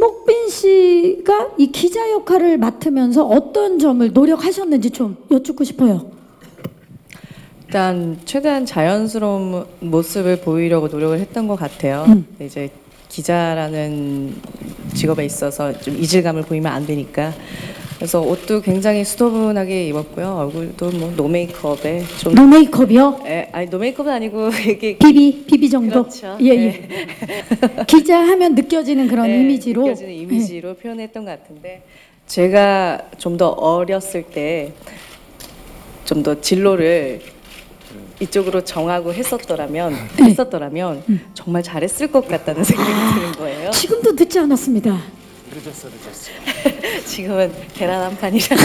김옥빈 씨가 이 기자 역할을 맡으면서 어떤 점을 노력하셨는지 좀 여쭙고 싶어요. 일단 최대한 자연스러운 모습을 보이려고 노력을 했던 것 같아요. 음. 이제 기자라는 직업에 있어서 좀 이질감을 보이면 안 되니까. 그래서 옷도 굉장히 수더분하게 입었고요. 얼굴도 뭐 no makeup에 좀 no makeup이요? 에, 아니 no makeup은 아니고 이게 BB BB 정도. 그렇죠. 예 예. 기자 하면 느껴지는 그런 네, 이미지로. 예. 느껴지는 이미지로 표현했던 것 같은데 제가 좀 더 어렸을 때 좀 더 진로를 이쪽으로 정하고 했었더라면 네. 했었더라면 정말 잘했을 것 같다는 생각이 드는 거예요. 예. 지금도 늦지 않았습니다. 늦었어 늦었어. 지금은 계란 한 판이라